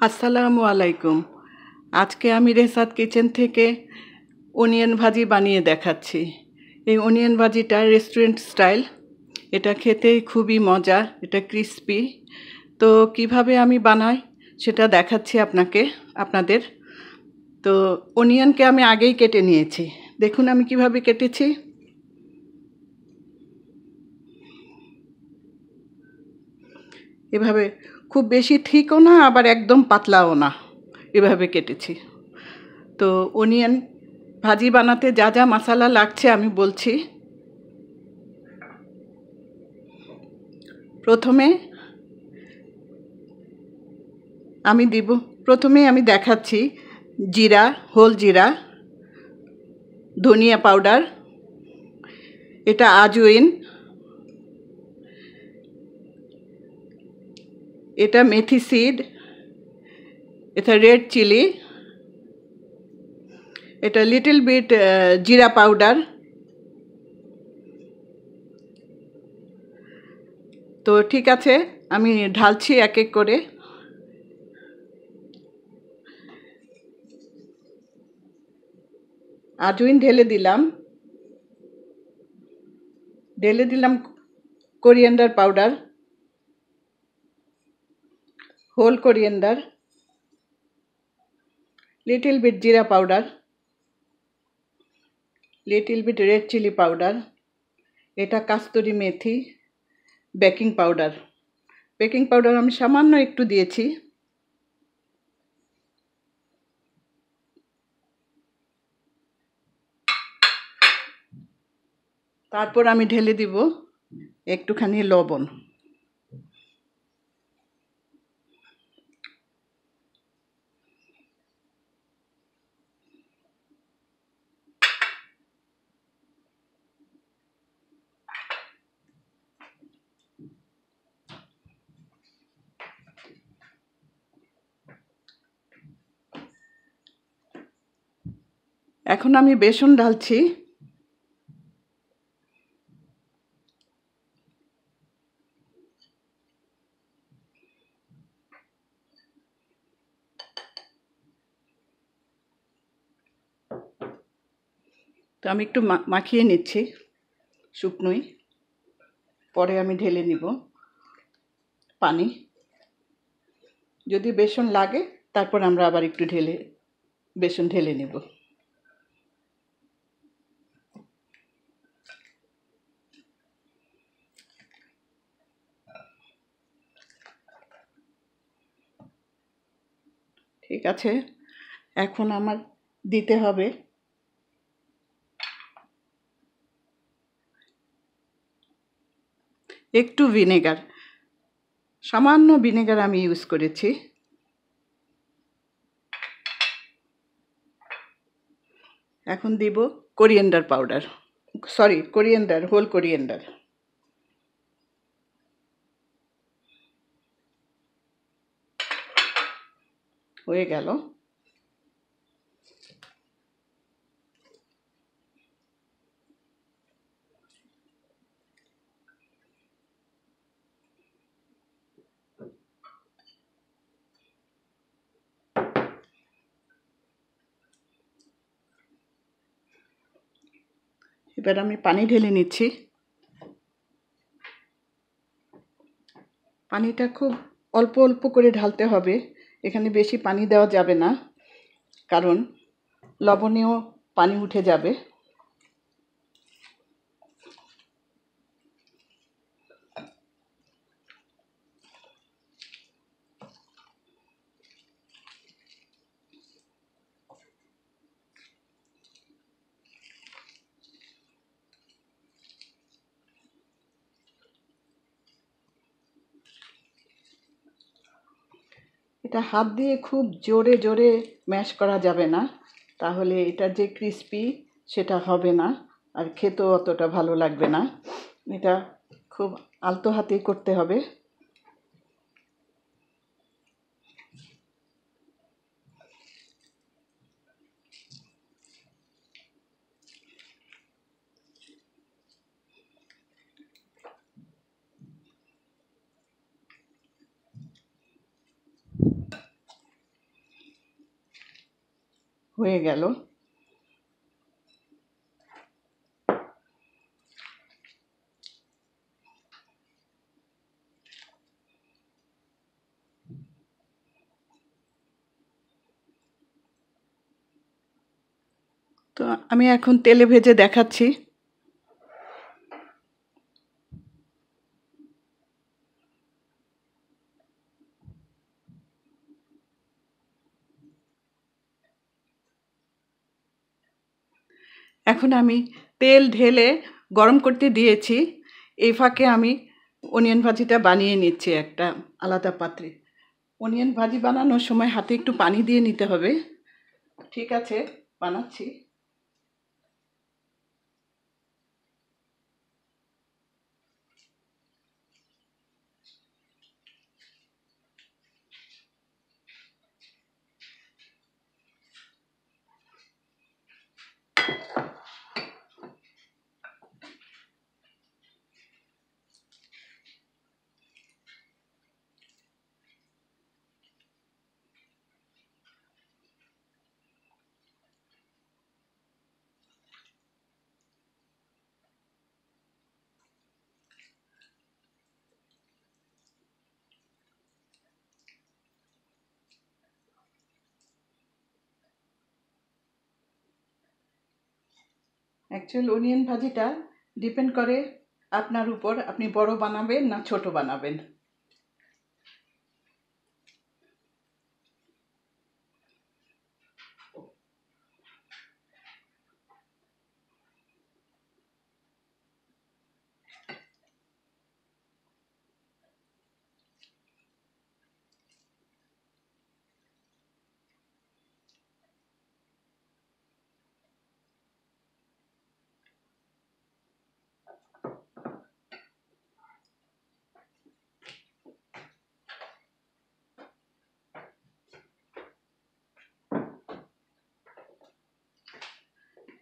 আসসালামু আলাইকুম। আজকে আমি রেসাত কিচেন থেকে অনিয়ন ভাজি বানিয়ে দেখাচ্ছি। এই অনিয়ন ভাজিটা রেস্টুরেন্ট স্টাইল। এটা খেতে খুবই মজা, এটা ক্রিস্পি। তো কীভাবে আমি বানাই সেটা দেখাচ্ছি আপনাকে, আপনাদের। তো অনিয়নকে আমি আগেই কেটে নিয়েছি। দেখুন আমি কীভাবে কেটেছি। এভাবে খুব বেশি ঠিকও না, আবার একদম পাতলাও না। এভাবে কেটেছি। তো অনিয়ন ভাজি বানাতে যা যা মশলা লাগছে আমি বলছি। প্রথমে আমি দিব, প্রথমে আমি দেখাচ্ছি জিরা, হোল জিরা, ধনিয়া পাউডার, এটা আজওইন এটা মেথি সিড, এটা রেড চিলি, এটা লিটল বিট জিরা পাউডার। তো ঠিক আছে, আমি ঢালছি এক এক করে। আজউইন ঢেলে দিলাম। ঢেলে দিলাম coriander powder. Whole coriander little bit jeera powder little bit red chilli powder এটা kasuri methi baking powder baking powder আমি সামান্য একটু দিয়েছি। তারপর আমি ঢেলে দিব একটুখানি লবণ। এখন আমি বেসন ঢালছি। তো আমি একটু মাখিয়ে নিচ্ছি শুকনোই। পরে আমি ঢেলে নিব পানি। যদি বেসন লাগে, তারপর আমরা আবার একটু ঢেলে বেসন ঢেলে নেব। ঠিক আছে? এখন আমার দিতে হবে। একটু ভিনেগার। সামান্য ভিনেগার আমি ইউজ করেছি। এখন দিব coriander powder. Sorry, coriander, whole coriander. হয়ে গেল। এবার আমি পানি ঢেলে নিচ্ছি। পানিটা খুব অল্প অল্প করে ঢালতে হবে। এখানে বেশি পানি দেওয়া যাবে না কারণ লবণেও পানি উঠে যাবে। এটা হাত দিয়ে খুব জোরে জোরে ম্যাশ করা যাবে না। তাহলে এটা যে ক্রিস্পি সেটা হবে না। আর খেতেও অতটা ভালো লাগবে না। এটা খুব আলতো হাতেই করতে হবে। হয়ে গেল। তো আমি এখন তেলে ভেজে দেখাচ্ছি এখন আমি তেল ঢেলে গরম করতে দিয়েছি। এই ফাঁকে আমি অনিয়ন ভাজিটা বানিয়ে নিচ্ছি একটা আলাদা পাত্রে। অনিয়ন ভাজি বানানোর সময় হাতে একটু পানি দিয়ে নিতে হবে। ঠিক আছে, বানাচ্ছি। অ্যাকচুয়াল ওনিয়ন ভাজিটা ডিপেন্ড করে আপনার উপর আপনি বড় বানাবেন না ছোট বানাবেন।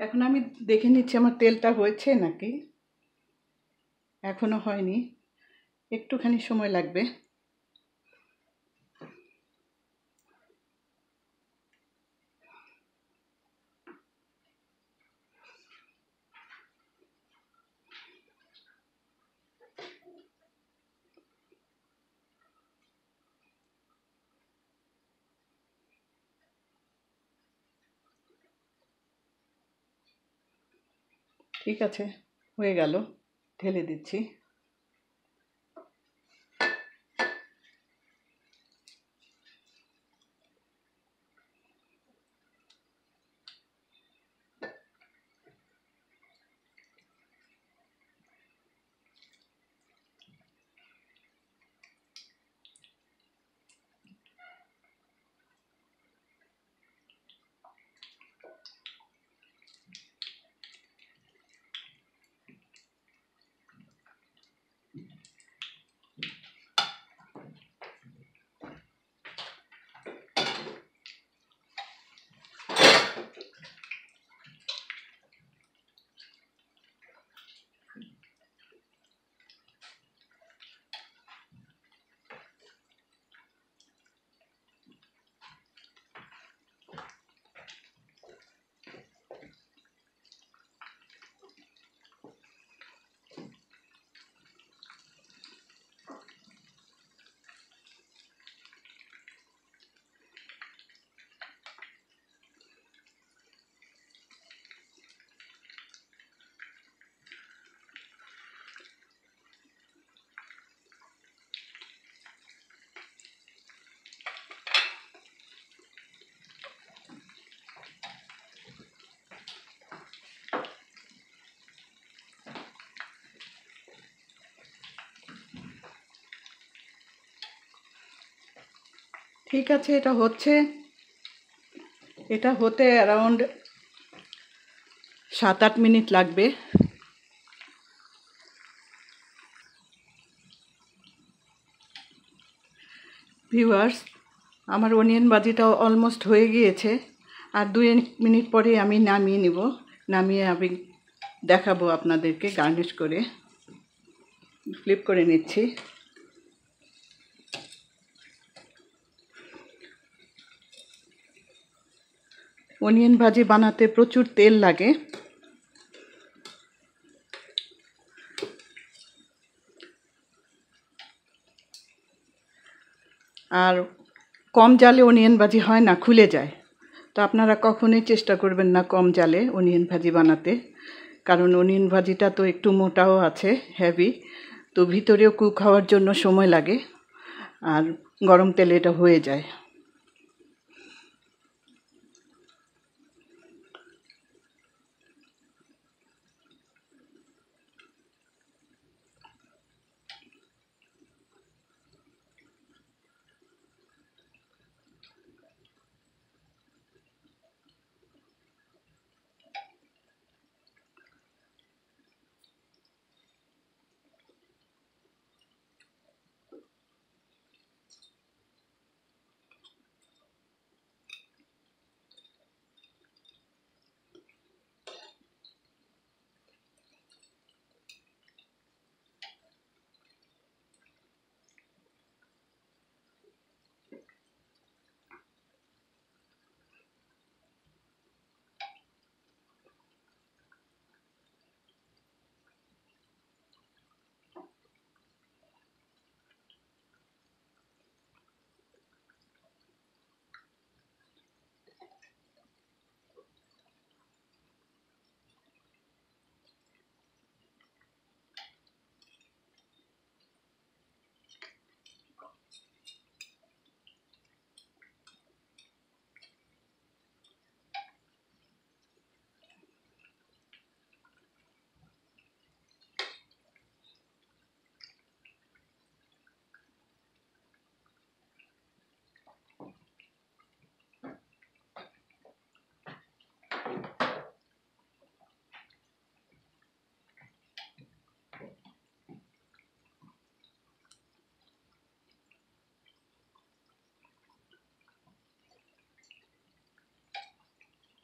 এখন আমি দেখে নিচ্ছি আমার তেলটা হয়েছে নাকি? এখনও হয়নি। একটুখানি সময় লাগবে। ঠিক আছে হয়ে গেল ঢেলে দিচ্ছি। ঠিক আছে, এটা হচ্ছে। এটা হতে অ্যারাউন্ড সাত আট মিনিট লাগবে। ভিউয়ার্স আমার অনিয়ন বাজিটাও অলমোস্ট হয়ে গিয়েছে। আর দুই মিনিট পরে আমি নামিয়ে নিব। নামিয়ে আমি দেখাবো আপনাদেরকে গার্নিশ করে। ফ্লিপ করে নিচ্ছি। অনিয়ন ভাজি বানাতে প্রচুর তেল লাগে। আর কম জালে অনিয়ন ভাজি হয় না, খুলে যায়। তো আপনারা কখনোই চেষ্টা করবেন না কম জালে অনিয়ন ভাজি বানাতে, কারণ অনিয়ন ভাজিটা তো একটু মোটাও আছে হেভি তো ভিতরেও কুক হওয়ার জন্য সময় লাগে, আর গরম তেলে এটা হয়ে যায়।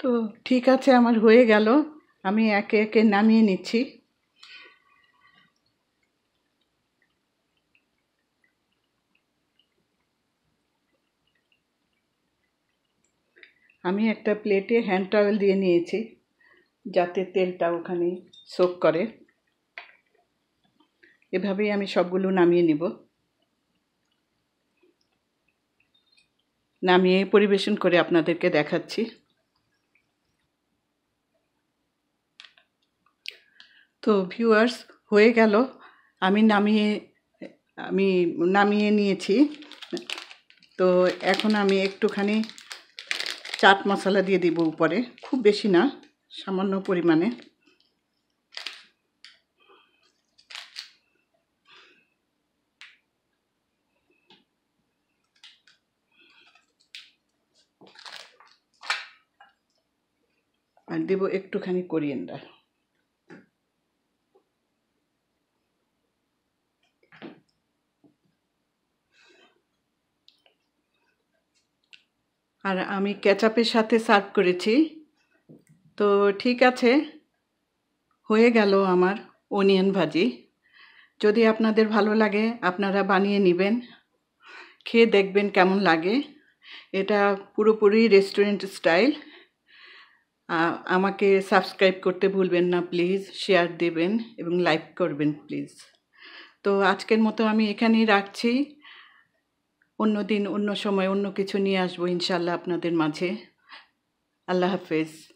তো ঠিক আছে, আমার হয়ে গেল। আমি একে একে নামিয়ে নিচ্ছি। আমি একটা প্লেটে হ্যান্ড টাওয়েল দিয়ে নিয়েছি, যাতে তেলটা ওখানে সোক করে। এভাবেই আমি সবগুলো নামিয়ে নিব। নামিয়ে পরিবেশন করে আপনাদেরকে দেখাচ্ছি। তো ভিউয়ার্স হয়ে গেল। আমি নামিয়ে আমি নামিয়ে নিয়েছি। তো এখন আমি একটুখানি চাট মশলা দিয়ে দিব উপরে। খুব বেশি না, সামান্য পরিমাণে। আর দেব একটুখানি কোরিয়েন্ডার আর আমি কেচাপের সাথে সার্ভ করেছি। তো ঠিক আছে, হয়ে গেল আমার অনিয়ন ভাজি। যদি আপনাদের ভালো লাগে, আপনারা বানিয়ে নেবেন। খেয়ে দেখবেন কেমন লাগে। এটা পুরোপুরি রেস্টুরেন্ট স্টাইল। আমাকে সাবস্ক্রাইব করতে ভুলবেন না, প্লিজ। শেয়ার দেবেন এবং লাইক করবেন, প্লিজ। তো আজকের মতো আমি এখানেই রাখছি। অন্য দিন অন্য সময় অন্য কিছু নিয়ে আসব ইনশাল্লাহ আপনাদের মাঝে। আল্লাহ হাফেজ।